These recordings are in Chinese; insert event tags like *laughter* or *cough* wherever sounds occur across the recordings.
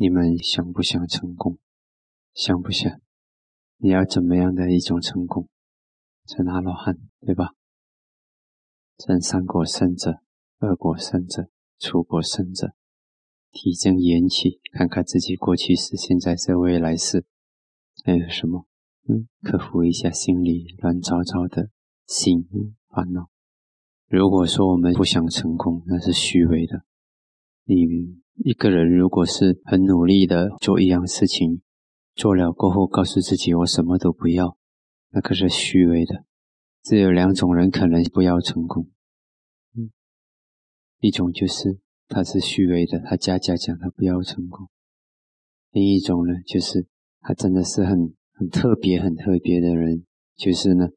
你们想不想成功？想不想？你要怎么样的一种成功？成阿罗汉，对吧？成三果圣者、二果圣者、初果圣者，体证元气，看看自己过去世、现在是未来世，还有什么？嗯，克服一下心里乱糟糟的心烦恼。如果说我们不想成功，那是虚伪的。你。一个人如果是很努力的做一样事情，做了过后告诉自己我什么都不要，那可是虚伪的。只有两种人可能不要成功，一种就是他是虚伪的，他假假讲他不要成功；另一种呢，就是他真的是很很特别、很特别的人，就是呢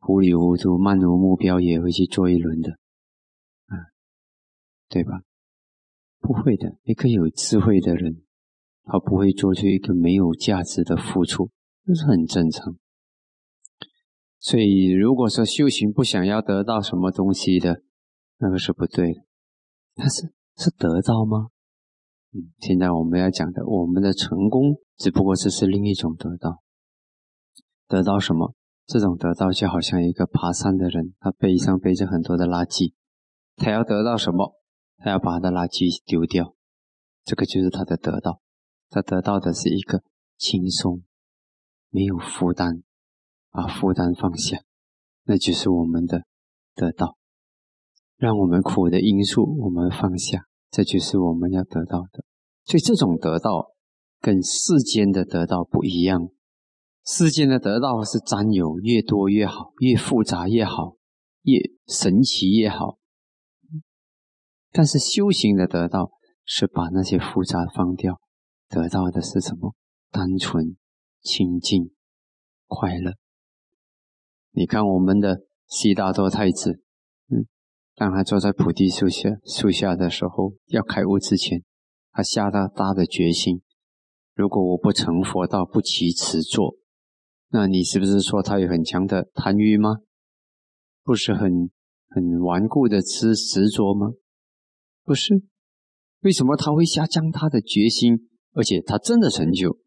糊里糊涂、漫无目标也会去做一轮的，啊，对吧？不会的，一个有智慧的人，他不会做出一个没有价值的付出，这是很正常。所以，如果说修行不想要得到什么东西的，那个是不对的。但是，是得到吗？嗯，现在我们要讲的，我们的成功只不过这是另一种得到。得到什么？这种得到就好像一个爬山的人，他背上背着很多的垃圾，他要得到什么？他要把他的垃圾丢掉，这个就是他的得到。他得到的是一个轻松，没有负担，把负担放下，那就是我们的得到。让我们苦的因素我们放下，这就是我们要得到的。所以这种得到跟世间的得到不一样。世间的得到是占有越多越好，越复杂越好，越神奇越好。但是修行的得到是把那些复杂放掉，得到的是什么？单纯、清净、快乐。你看我们的悉达多太子，嗯，当他坐在菩提树下树下的时候，要开悟之前，他下了大的决心：如果我不成佛道，不起此座，那你是不是说他有很强的贪欲吗？不是很很顽固的执执着吗？不是，为什么他会下降他的决心，而且他真的成就？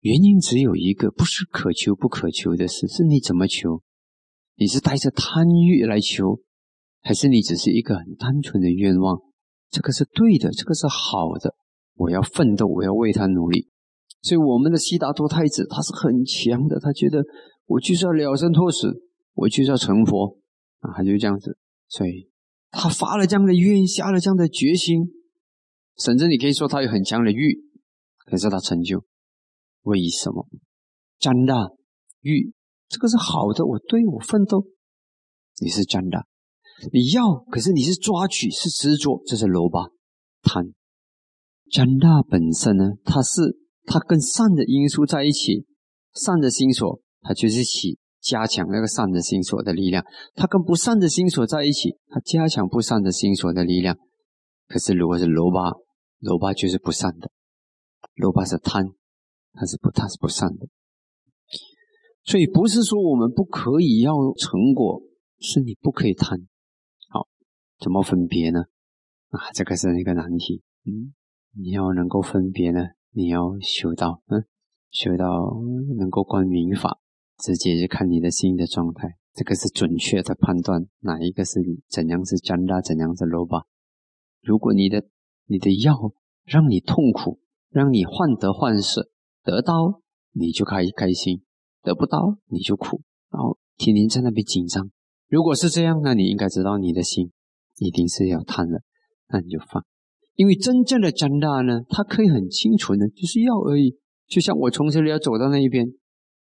原因只有一个，不是可求不可求的事，是你怎么求？你是带着贪欲来求，还是你只是一个很单纯的愿望？这个是对的，这个是好的。我要奋斗，我要为他努力。所以我们的悉达多太子他是很强的，他觉得我就是要了生脱死，我就是要成佛啊，他就这样子。所以。他发了这样的愿，下了这样的决心，甚至你可以说他有很强的欲，可是他成就，为什么？真的欲，这个是好的，我对我奋斗，你是真的，你要，可是你是抓取，是执着，这是罗巴贪。真的本身呢，它是它跟善的因素在一起，善的心所，它就是起。加强那个善的心所的力量，它跟不善的心所在一起，它加强不善的心所的力量。可是如果是罗巴，罗巴就是不善的，罗巴是贪，它是不，它是不善的。所以不是说我们不可以要成果，是你不可以贪。好，怎么分别呢？啊，这个是一个难题。嗯，你要能够分别呢，你要修到，嗯，修到能够观明法。直接就看你的心的状态，这个是准确的判断哪一个是怎样是真的，怎样是罗巴。如果你的你的药让你痛苦，让你患得患失，得到你就开开心，得不到你就苦，然后天天在那边紧张。如果是这样，那你应该知道你的心一定是要贪了，那你就放。因为真正的真大呢，它可以很清纯的，就是药而已。就像我从这里要走到那一边。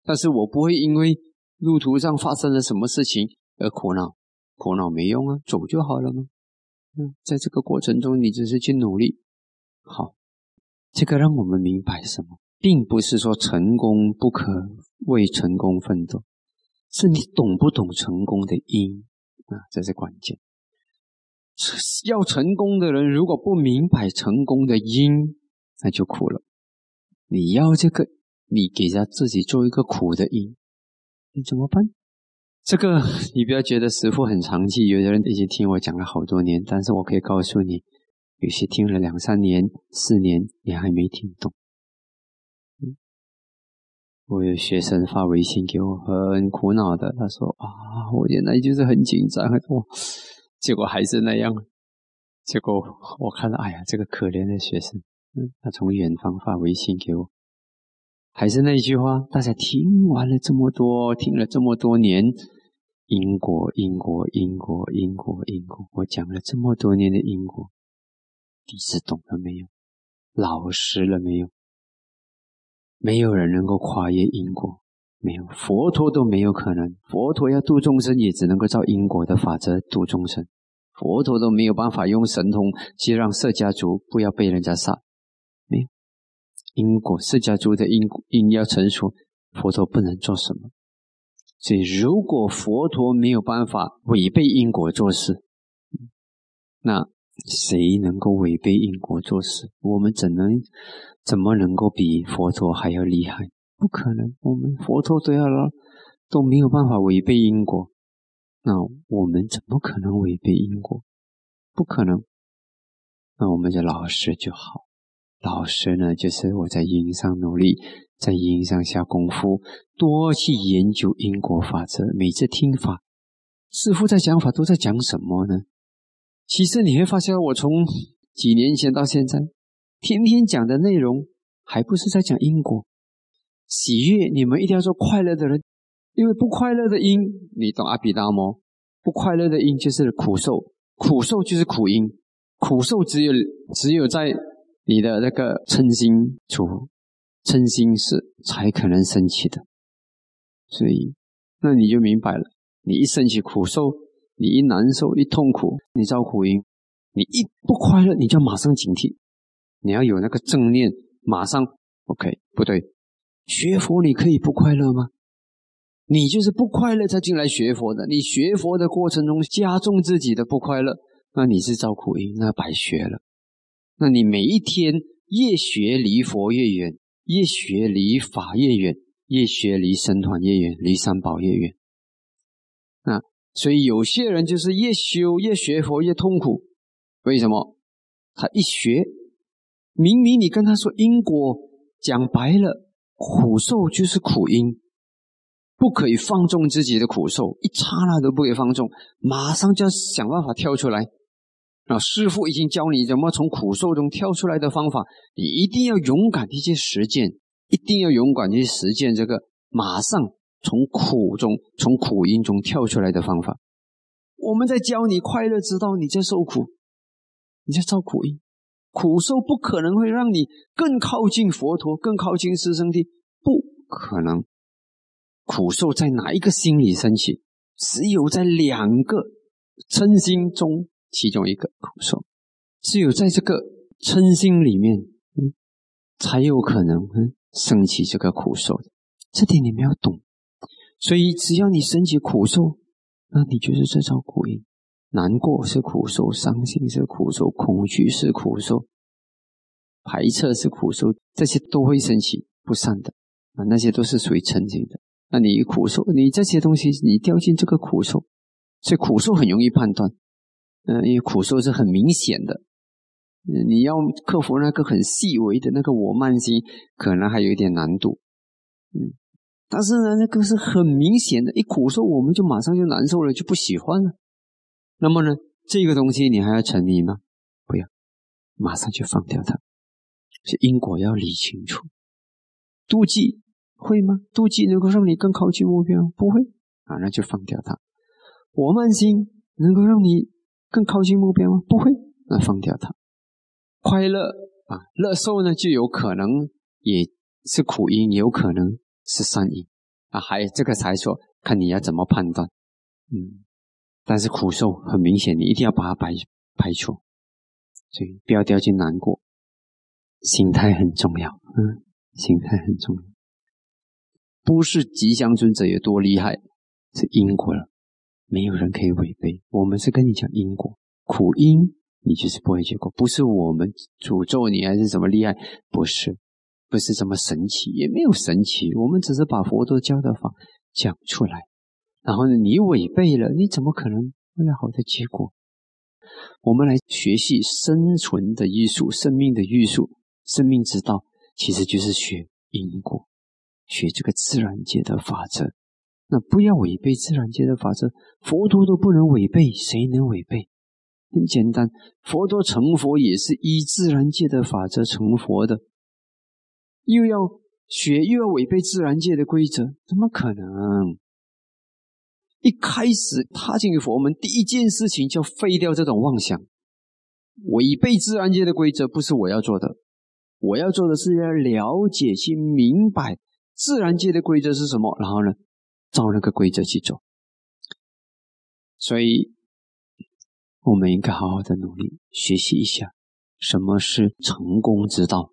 但是我不会因为路途上发生了什么事情而苦恼，苦恼没用啊，走就好了吗？嗯，在这个过程中，你只是去努力。好，这个让我们明白什么，并不是说成功不可为成功奋斗，是你懂不懂成功的因啊，这是关键。要成功的人如果不明白成功的因，那就苦了。你要这个。你给他自己做一个苦的因，你怎么办？这个你不要觉得师傅很长气，有的人已经听我讲了好多年，但是我可以告诉你，有些听了两三年、四年也还没听懂。我有学生发微信给我，很苦恼的，他说：“啊，我原来就是很紧张，我结果还是那样。结果我看到，哎呀，这个可怜的学生，嗯，他从远方发微信给我，还是那句话，大家听完了这么多，听了这么多年，因果，因果，因果，因果，因果，我讲了这么多年的因果，弟子懂了没有？老实了没有？”没有人能够跨越因果，没有佛陀都没有可能。佛陀要度众生，也只能够照因果的法则度众生。佛陀都没有办法用神通去让释迦族不要被人家杀。因果，释迦族的因因要成熟，佛陀不能做什么。所以，如果佛陀没有办法违背因果做事，那谁能够违背因果做事？我们怎能？怎么能够比佛陀还要厉害？不可能！我们佛陀都要了，都没有办法违背因果，那我们怎么可能违背因果？不可能。那我们就老实就好。老实呢，就是我在因上努力，在因上下功夫，多去研究因果法则。每次听法，师父在讲法都在讲什么呢？其实你会发现，我从几年前到现在。天天讲的内容还不是在讲因果喜悦？你们一定要做快乐的人，因为不快乐的因，你懂阿毗达摩？不快乐的因就是苦受，苦受就是苦因，苦受只有只有在你的那个嗔心处，嗔心是才可能升起的。所以，那你就明白了，你一升起苦受，你一难受一痛苦，你造苦因；你一不快乐，你就马上警惕。你要有那个正念，马上 OK，不对，学佛你可以不快乐吗？你就是不快乐才进来学佛的。你学佛的过程中加重自己的不快乐，那你是造苦因，那白学了。那你每一天越学离佛越远，越学离法越远，越学离僧团越远，离三宝越远。那所以有些人就是越修越学佛越痛苦，为什么？他一学。明明你跟他说因果，讲白了，苦受就是苦因，不可以放纵自己的苦受，一刹那都不可以放纵，马上就要想办法跳出来。啊，师傅已经教你怎么从苦受中跳出来的方法，你一定要勇敢的去实践，一定要勇敢的去实践这个马上从苦中、从苦因中跳出来的方法。我们在教你快乐之道，你在受苦，你在造苦因。苦受不可能会让你更靠近佛陀，更靠近师生地，不可能。苦受在哪一个心里升起？只有在两个嗔心中，其中一个苦受，只有在这个嗔心里面，嗯，才有可能嗯升起这个苦受的。这点你们要懂。所以，只要你升起苦受，那你就是这造苦因。难过是苦受，伤心是苦受，恐惧是苦受，排斥是苦受，这些都会升起不善的啊，那些都是属于沉静的。那你苦受，你这些东西，你掉进这个苦受，所以苦受很容易判断，嗯，因为苦受是很明显的，你要克服那个很细微的那个我慢心，可能还有一点难度，嗯，但是呢，那个是很明显的，一苦受我们就马上就难受了，就不喜欢了。那么呢，这个东西你还要沉迷吗？不要，马上就放掉它。是因果要理清楚。妒忌会吗？妒忌能够让你更靠近目标？不会啊，那就放掉它。我慢心能够让你更靠近目标吗？不会，那放掉它。快乐啊，乐受呢就有可能也是苦因，有可能是善因啊。还这个才说，看你要怎么判断，嗯。但是苦受很明显，你一定要把它排排除，所以不要掉进难过。心态很重要，嗯，心态很重要。不是吉祥尊者有多厉害，是因果了，没有人可以违背。我们是跟你讲因果，苦因你就是不会结果，不是我们诅咒你还是怎么厉害，不是，不是这么神奇，也没有神奇，我们只是把佛陀教的法讲出来。然后呢，你违背了，你怎么可能会有好的结果？我们来学习生存的艺术、生命的艺术、生命之道，其实就是学因果，学这个自然界的法则。那不要违背自然界的法则，佛陀都不能违背，谁能违背？很简单，佛陀成佛也是依自然界的法则成佛的，又要学，又要违背自然界的规则，怎么可能？一开始踏进佛门，第一件事情就废掉这种妄想，违背自然界的规则不是我要做的，我要做的是要了解去明白自然界的规则是什么，然后呢，照那个规则去做。所以，我们应该好好的努力学习一下什么是成功之道。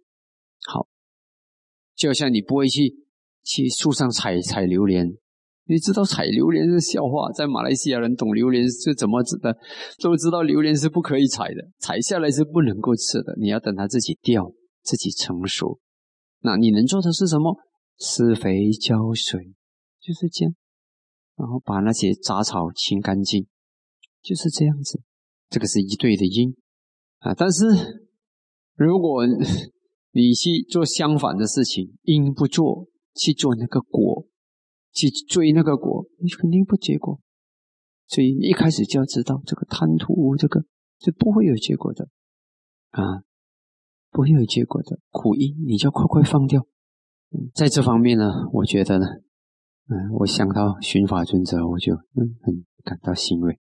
好，就像你不会去去树上采采榴莲。你知道采榴莲是笑话，在马来西亚人懂榴莲是怎么子的，都知道榴莲是不可以采的，采下来是不能够吃的，你要等它自己掉，自己成熟。那你能做的是什么？施肥浇水，就是这样，然后把那些杂草清干净，就是这样子。这个是一对的因啊。但是如果 *laughs* 你去做相反的事情，因不做，去做那个果。去追那个果，你肯定不结果。所以你一开始就要知道，这个贪图这个是不会有结果的啊，不会有结果的苦因，你就快快放掉。在这方面呢，我觉得呢，嗯，我想到寻法尊者，我就嗯很感到欣慰。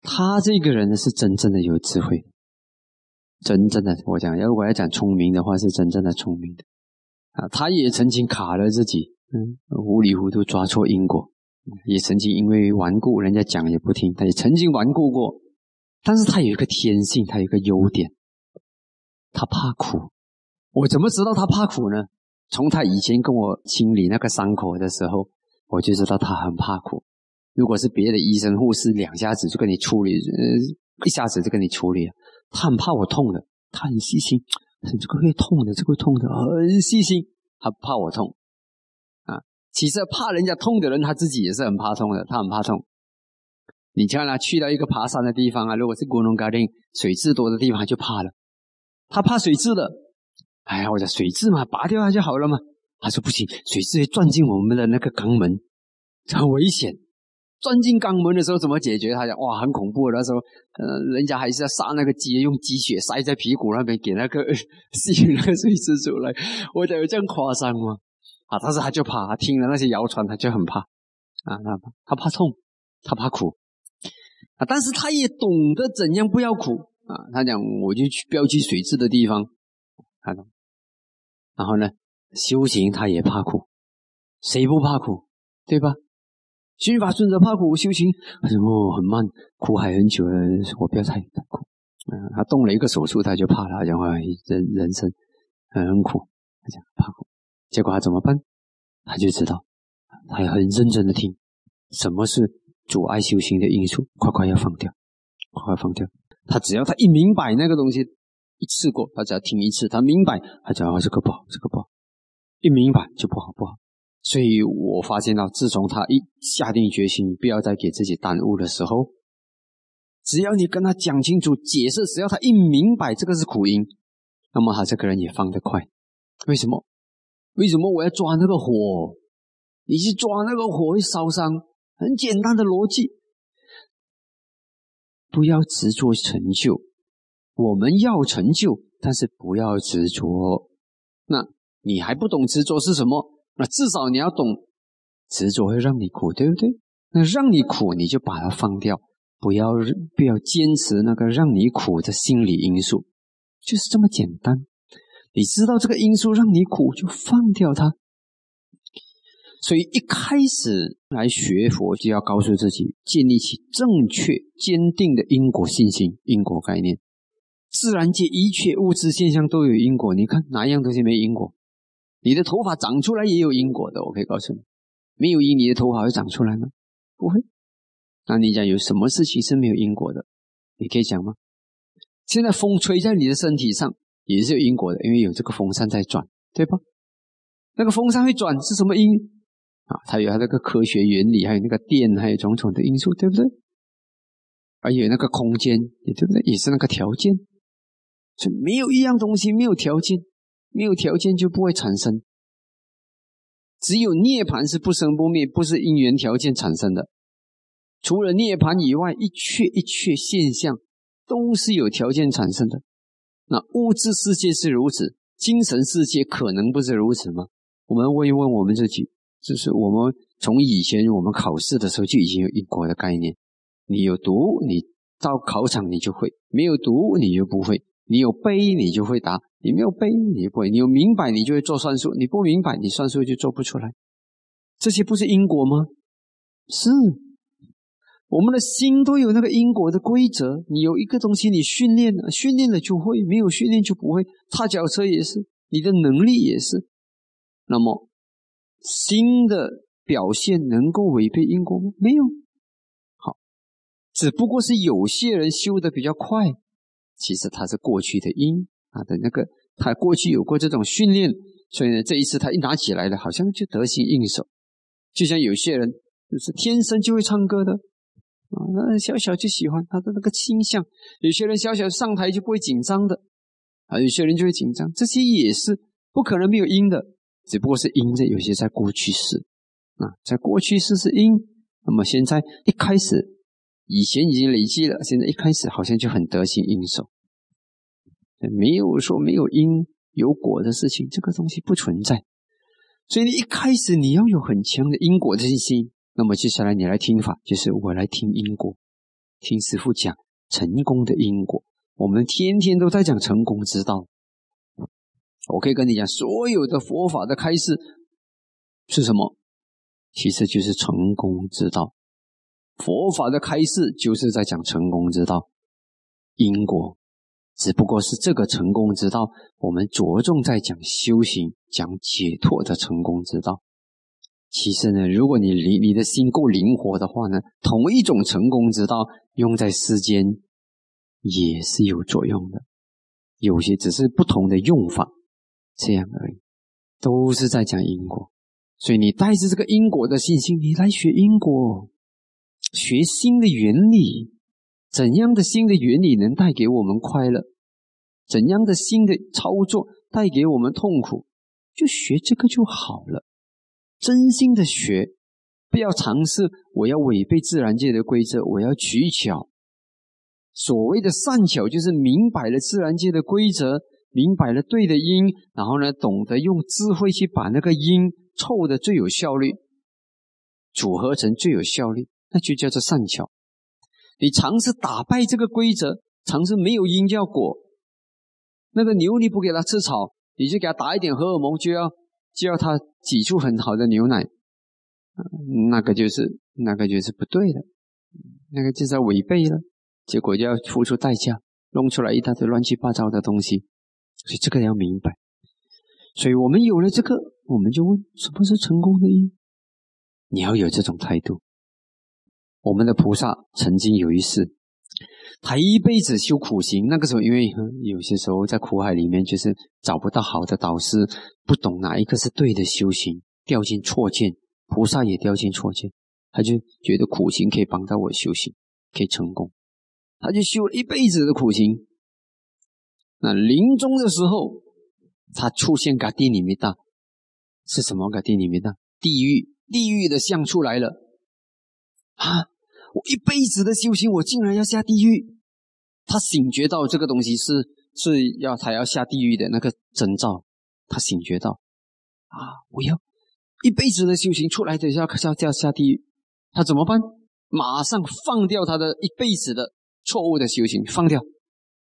他这个人呢，是真正的有智慧，真正的我讲，如果要讲聪明的话，是真正的聪明的啊。他也曾经卡了自己。嗯，糊里糊涂抓错因果，也曾经因为顽固，人家讲也不听，他也曾经顽固过。但是他有一个天性，他有一个优点，他怕苦。我怎么知道他怕苦呢？从他以前跟我清理那个伤口的时候，我就知道他很怕苦。如果是别的医生护士，两下子就跟你处理，呃，一下子就跟你处理了。他很怕我痛的，他很细心，这个会痛的，这个痛的，很细心，他怕我痛。啊其实怕人家痛的人，他自己也是很怕痛的。他很怕痛。你看他去到一个爬山的地方啊，如果是古龙高岭水质多的地方，就怕了。他怕水质的。哎呀，我讲水质嘛，拔掉它就好了嘛。他说不行，水蛭会钻进我们的那个肛门，很危险。钻进肛门的时候怎么解决？他讲哇，很恐怖。那时候，呃，人家还是要杀那个鸡，用鸡血塞在屁股那边，给那个吸那个水蛭出来。我讲有这样夸张吗？啊！但是他就怕，他听了那些谣传，他就很怕啊！他他怕痛，他怕苦啊！但是他也懂得怎样不要苦啊！他讲，我就去标记水蛭的地方，看到。然后呢，修行他也怕苦，谁不怕苦？对吧？心法顺着怕苦，修行什么很慢，苦海很久了，我不要太苦。啊，他动了一个手术，他就怕了，他讲话人人生很苦，他讲怕苦。结果他怎么办？他就知道，他很认真的听，什么是阻碍修行的因素，快快要放掉，快快放掉。他只要他一明白那个东西，一次过，他只要听一次，他明白，他讲这个不好，这个不好，一明白就不好不好。所以我发现到，自从他一下定决心不要再给自己耽误的时候，只要你跟他讲清楚、解释，只要他一明白这个是苦因，那么他这个人也放得快。为什么？为什么我要抓那个火？你去抓那个火会烧伤，很简单的逻辑。不要执着成就，我们要成就，但是不要执着。那你还不懂执着是什么？那至少你要懂，执着会让你苦，对不对？那让你苦，你就把它放掉，不要不要坚持那个让你苦的心理因素，就是这么简单。你知道这个因素让你苦，就放掉它。所以一开始来学佛，就要告诉自己，建立起正确、坚定的因果信心、因果概念。自然界一切物质现象都有因果，你看哪一样东西没因果？你的头发长出来也有因果的，我可以告诉你，没有因，你的头发会长出来吗？不会。那你讲有什么事情是没有因果的？你可以讲吗？现在风吹在你的身体上。也是有因果的，因为有这个风扇在转，对吧？那个风扇会转是什么因啊？它有它那个科学原理，还有那个电，还有种种的因素，对不对？而有那个空间，也对不对？也是那个条件。所以没有一样东西没有条件，没有条件就不会产生。只有涅槃是不生不灭，不是因缘条件产生的。除了涅槃以外，一切一切现象都是有条件产生的。那物质世界是如此，精神世界可能不是如此吗？我们问一问我们自己，就是我们从以前我们考试的时候就已经有因果的概念。你有读，你到考场你就会；没有读，你就不会。你有背，你就会答；你没有背，你不会。你有明白，你就会做算术；你不明白，你算术就做不出来。这些不是因果吗？是。我们的心都有那个因果的规则。你有一个东西，你训练了，训练了就会；没有训练就不会。踏脚车也是，你的能力也是。那么，心的表现能够违背因果吗？没有。好，只不过是有些人修的比较快，其实他是过去的因，他的那个他过去有过这种训练，所以呢，这一次他一拿起来了，好像就得心应手。就像有些人就是天生就会唱歌的。啊，那小小就喜欢他的那个倾向。有些人小小上台就不会紧张的，啊，有些人就会紧张。这些也是不可能没有因的，只不过是因的有些在过去式，啊，在过去式是因。那么现在一开始，以前已经累积了，现在一开始好像就很得心应手。没有说没有因有果的事情，这个东西不存在。所以你一开始你要有很强的因果的信心。那么接下来你来听法，就是我来听因果，听师傅讲成功的因果。我们天天都在讲成功之道。我可以跟你讲，所有的佛法的开示是什么？其实就是成功之道。佛法的开示就是在讲成功之道，因果，只不过是这个成功之道，我们着重在讲修行、讲解脱的成功之道。其实呢，如果你灵你的心够灵活的话呢，同一种成功之道用在世间也是有作用的，有些只是不同的用法，这样而已，都是在讲因果。所以你带着这个因果的信心，你来学因果，学新的原理，怎样的新的原理能带给我们快乐？怎样的新的操作带给我们痛苦？就学这个就好了。真心的学，不要尝试。我要违背自然界的规则，我要取巧。所谓的善巧，就是明白了自然界的规则，明白了对的因，然后呢，懂得用智慧去把那个因凑的最有效率，组合成最有效率，那就叫做善巧。你尝试打败这个规则，尝试没有因叫果。那个牛你不给它吃草，你就给它打一点荷尔蒙，就要就要它。挤出很好的牛奶，那个就是那个就是不对的，那个就是违背了，结果就要付出代价，弄出来一大堆乱七八糟的东西，所以这个要明白。所以我们有了这个，我们就问什么是成功的因？你要有这种态度。我们的菩萨曾经有一世，他一辈子修苦行，那个时候因为有些时候在苦海里面，就是找不到好的导师。不懂哪一个是对的修行，掉进错见，菩萨也掉进错见，他就觉得苦行可以帮到我修行，可以成功，他就修了一辈子的苦行。那临终的时候，他出现个地里面的，是什么个地里面的？地狱，地狱的像出来了。啊，我一辈子的修行，我竟然要下地狱。他醒觉到这个东西是是要他要下地狱的那个征兆。他醒觉到，啊，我要一辈子的修行出来，等一下要要下地狱，他怎么办？马上放掉他的一辈子的错误的修行，放掉，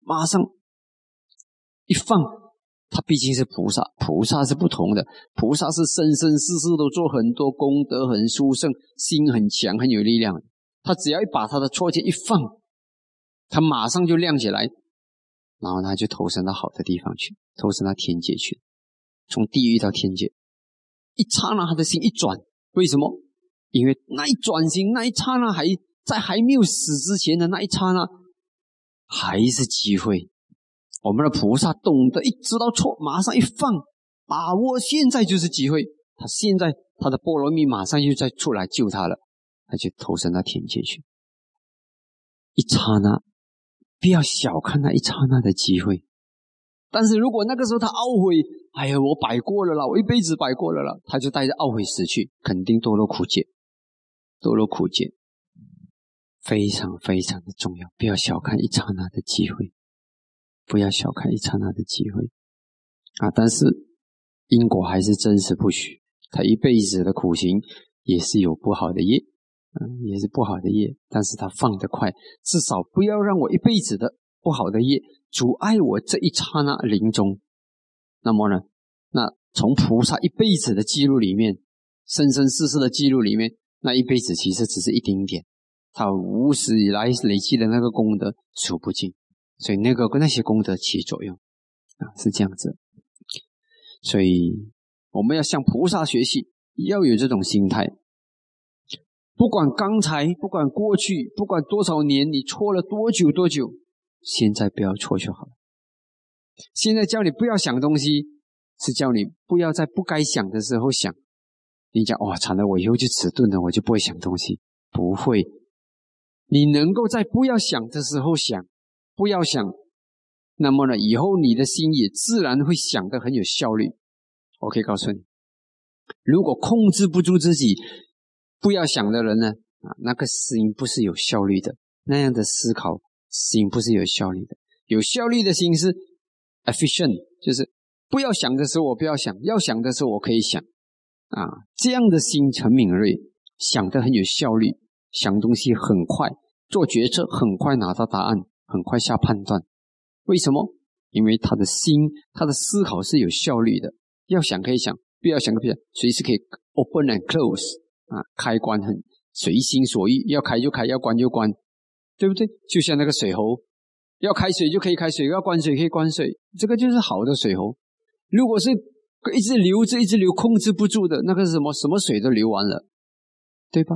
马上一放，他毕竟是菩萨，菩萨是不同的，菩萨是生生世世都做很多功德，很殊胜，心很强，很有力量。他只要一把他的错戒一放，他马上就亮起来，然后他就投身到好的地方去，投身到天界去。从地狱到天界，一刹那，他的心一转，为什么？因为那一转心，那一刹那，还在还没有死之前的那一刹那，还是机会。我们的菩萨懂得一知道错，马上一放，把握现在就是机会。他现在他的菠萝蜜马上又再出来救他了，他就投身到天界去。一刹那，不要小看那一刹那的机会。但是如果那个时候他懊悔，哎呀，我摆过了啦，我一辈子摆过了啦，他就带着懊悔死去，肯定堕落苦界，堕落苦界，非常非常的重要，不要小看一刹那的机会，不要小看一刹那的机会啊！但是因果还是真实不虚，他一辈子的苦行也是有不好的业，嗯，也是不好的业，但是他放得快，至少不要让我一辈子的不好的业。阻碍我这一刹那临终，那么呢？那从菩萨一辈子的记录里面，生生世世的记录里面，那一辈子其实只是一丁点，他无始以来累积的那个功德数不尽，所以那个跟那些功德起作用啊，是这样子。所以我们要向菩萨学习，要有这种心态。不管刚才，不管过去，不管多少年，你错了多久多久。现在不要错就好了。现在叫你不要想东西，是叫你不要在不该想的时候想。你讲哇，惨了，我以后就迟钝了，我就不会想东西。不会，你能够在不要想的时候想，不要想，那么呢，以后你的心也自然会想的很有效率。我可以告诉你，如果控制不住自己不要想的人呢，啊，那个心不是有效率的，那样的思考。心不是有效率的，有效率的心是 efficient，就是不要想的时候我不要想，要想的时候我可以想，啊，这样的心很敏锐，想的很有效率，想东西很快，做决策很快拿到答案，很快下判断。为什么？因为他的心，他的思考是有效率的，要想可以想，不要想可以想，随时可以 open and close，啊，开关很随心所欲，要开就开，要关就关。对不对？就像那个水喉，要开水就可以开水，要关水可以关水，这个就是好的水喉。如果是一直流着、一直流，控制不住的，那个是什么？什么水都流完了，对吧？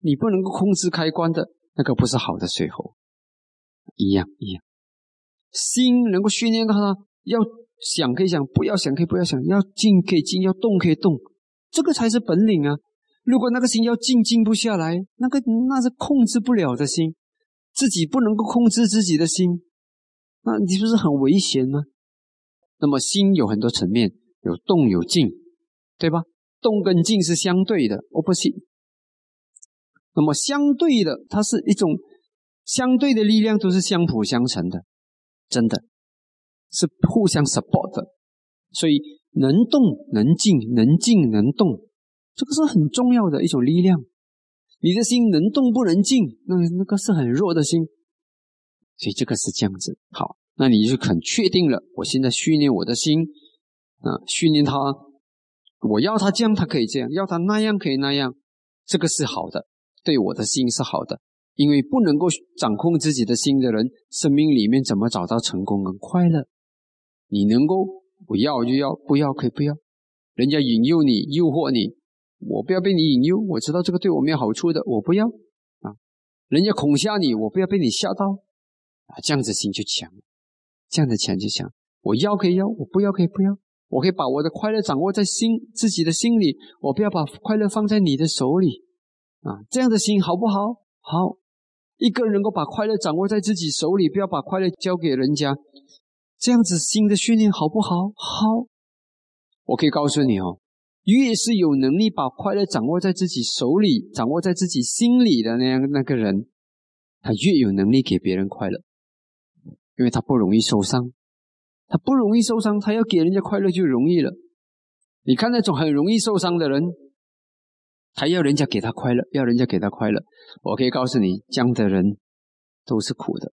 你不能够控制开关的，那个不是好的水喉。一样一样，心能够训练到它，要想可以想，不要想可以不要想，要静可以静，要动可以动，这个才是本领啊。如果那个心要静，静不下来，那个那是控制不了的心，自己不能够控制自己的心，那你不是很危险吗？那么心有很多层面，有动有静，对吧？动跟静是相对的，opposite。那么相对的，它是一种相对的力量，都是相辅相成的，真的是互相 support 的。所以能动能静，能静能动。这个是很重要的一种力量，你的心能动不能静，那那个是很弱的心，所以这个是这样子。好，那你就很确定了。我现在训练我的心，啊，训练它，我要它这样，它可以这样；要它那样，可以那样。这个是好的，对我的心是好的。因为不能够掌控自己的心的人，生命里面怎么找到成功跟快乐？你能够我要就要，不要可以不要。人家引诱你，诱惑你。我不要被你引诱，我知道这个对我没有好处的，我不要啊！人家恐吓你，我不要被你吓到啊！这样子心就强，这样的强就强。我要可以要，我不要可以不要。我可以把我的快乐掌握在心自己的心里，我不要把快乐放在你的手里啊！这样的心好不好？好，一个人能够把快乐掌握在自己手里，不要把快乐交给人家，这样子新的训练好不好？好，我可以告诉你哦。越是有能力把快乐掌握在自己手里、掌握在自己心里的那样那个人，他越有能力给别人快乐，因为他不容易受伤，他不容易受伤，他要给人家快乐就容易了。你看那种很容易受伤的人，他要人家给他快乐，要人家给他快乐，我可以告诉你，这样的人都是苦的，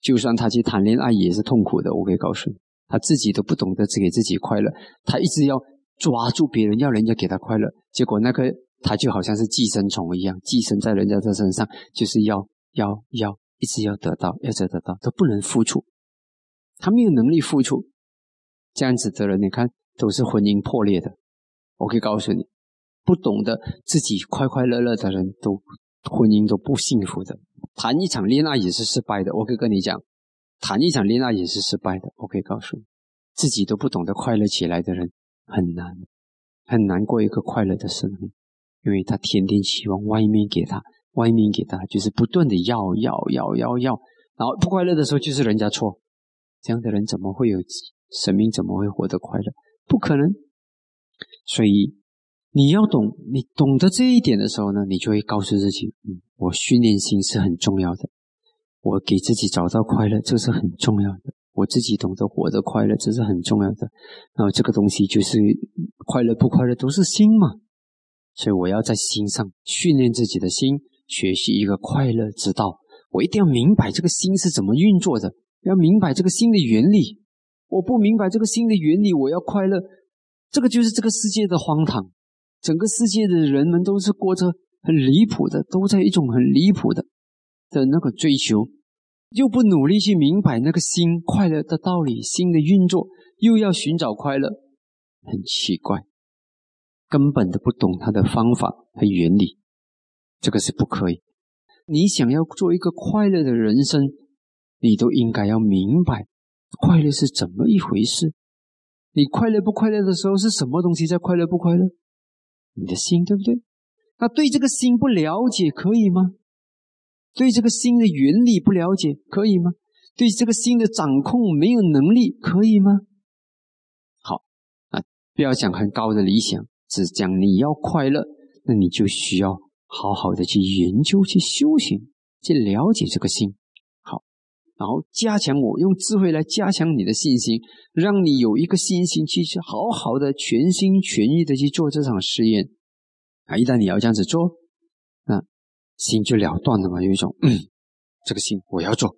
就算他去谈恋爱也是痛苦的。我可以告诉你，他自己都不懂得只给自己快乐，他一直要。抓住别人，要人家给他快乐，结果那个他就好像是寄生虫一样，寄生在人家的身上，就是要要要一直要得到，要得得到，都不能付出，他没有能力付出，这样子的人，你看都是婚姻破裂的。我可以告诉你，不懂得自己快快乐乐的人都婚姻都不幸福的，谈一场恋爱也是失败的。我可以跟你讲，谈一场恋爱也是失败的。我可以告诉你，自己都不懂得快乐起来的人。很难，很难过一个快乐的生命，因为他天天期望外面给他外面给他，就是不断的要要要要要，然后不快乐的时候就是人家错，这样的人怎么会有生命？怎么会活得快乐？不可能。所以你要懂，你懂得这一点的时候呢，你就会告诉自己：嗯，我训练心是很重要的，我给自己找到快乐，这是很重要的。我自己懂得活得快乐，这是很重要的。然后这个东西就是快乐不快乐都是心嘛，所以我要在心上训练自己的心，学习一个快乐之道。我一定要明白这个心是怎么运作的，要明白这个心的原理。我不明白这个心的原理，我要快乐，这个就是这个世界的荒唐。整个世界的人们都是过着很离谱的，都在一种很离谱的的那个追求。又不努力去明白那个心快乐的道理，心的运作，又要寻找快乐，很奇怪，根本的不懂它的方法和原理，这个是不可以。你想要做一个快乐的人生，你都应该要明白快乐是怎么一回事。你快乐不快乐的时候，是什么东西在快乐不快乐？你的心，对不对？那对这个心不了解，可以吗？对这个心的原理不了解，可以吗？对这个心的掌控没有能力，可以吗？好啊，不要讲很高的理想，只讲你要快乐，那你就需要好好的去研究、去修行、去了解这个心。然后加强我用智慧来加强你的信心，让你有一个信心去去好好的全心全意的去做这场实验。啊，一旦你要这样子做。心就了断了嘛，有一种，嗯，这个心我要做，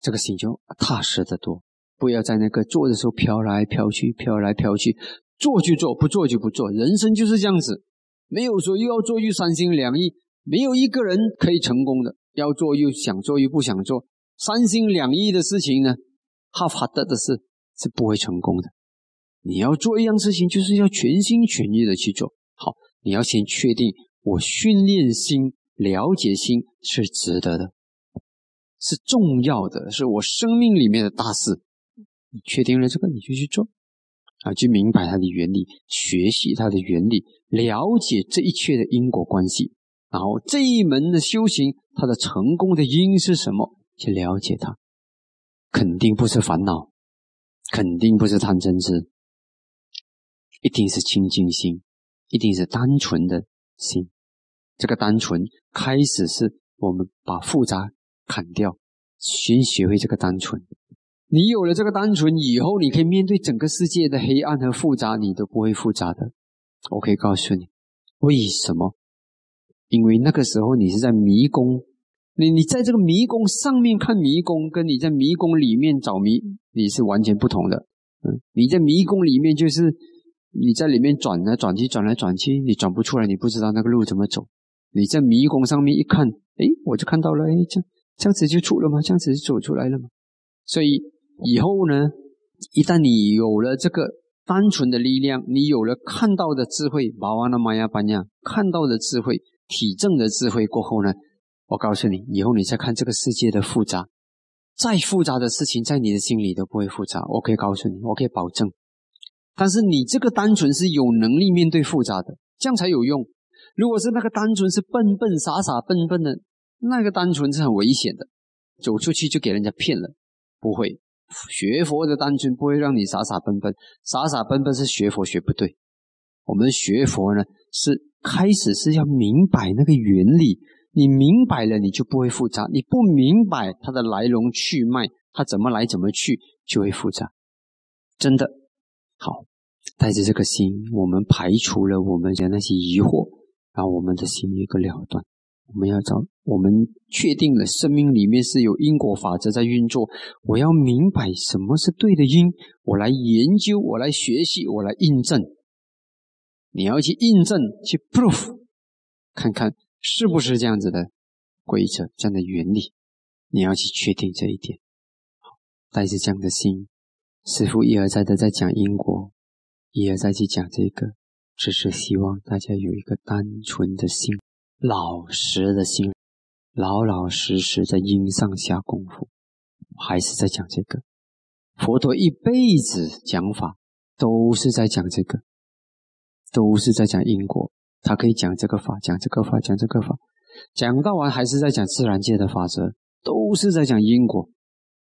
这个心就踏实的多。不要在那个做的时候飘来飘去，飘来飘去，做就做，不做就不做。人生就是这样子，没有说又要做又三心两意，没有一个人可以成功的。要做又想做又不想做，三心两意的事情呢，哈法的的事是不会成功的。你要做一样事情，就是要全心全意的去做好。你要先确定我训练心。了解心是值得的，是重要的，是我生命里面的大事。你确定了这个，你就去做啊，去明白它的原理，学习它的原理，了解这一切的因果关系。然后这一门的修行，它的成功的因是什么？去了解它，肯定不是烦恼，肯定不是贪嗔痴，一定是清净心，一定是单纯的心。这个单纯开始是我们把复杂砍掉，先学会这个单纯。你有了这个单纯以后，你可以面对整个世界的黑暗和复杂，你都不会复杂的。我可以告诉你，为什么？因为那个时候你是在迷宫，你你在这个迷宫上面看迷宫，跟你在迷宫里面找迷，你是完全不同的。嗯，你在迷宫里面就是你在里面转来转去，转来转去，你转不出来，你不知道那个路怎么走。你在迷宫上面一看，哎，我就看到了，哎，这样这样子就出了吗？这样子就走出来了吗？所以以后呢，一旦你有了这个单纯的力量，你有了看到的智慧，巴瓦那玛呀班呀，看到的智慧，体证的智慧过后呢，我告诉你，以后你再看这个世界的复杂，再复杂的事情，在你的心里都不会复杂。我可以告诉你，我可以保证。但是你这个单纯是有能力面对复杂的，这样才有用。如果是那个单纯是笨笨傻傻笨笨的，那个单纯是很危险的，走出去就给人家骗了。不会学佛的单纯不会让你傻傻笨笨，傻傻笨笨是学佛学不对。我们学佛呢，是开始是要明白那个原理，你明白了，你就不会复杂；你不明白它的来龙去脉，它怎么来怎么去，就会复杂。真的好，带着这个心，我们排除了我们的那些疑惑。让我们的心一个了断，我们要找我们确定了生命里面是有因果法则在运作。我要明白什么是对的因，我来研究，我来学习，我来印证。你要去印证，去 proof，看看是不是这样子的规则，这样的原理。你要去确定这一点。带着这样的心，师父一而再的在讲因果，一而再去讲这个。只是希望大家有一个单纯的心，老实的心，老老实实在因上下功夫。还是在讲这个，佛陀一辈子讲法都是在讲这个，都是在讲因果。他可以讲这个法，讲这个法，讲这个法，讲到完还是在讲自然界的法则，都是在讲因果。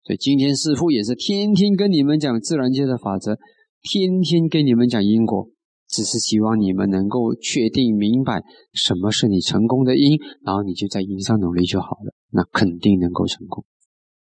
所以今天师父也是天天跟你们讲自然界的法则，天天跟你们讲因果，只是希望你们能够确定明白什么是你成功的因，然后你就在因上努力就好了，那肯定能够成功。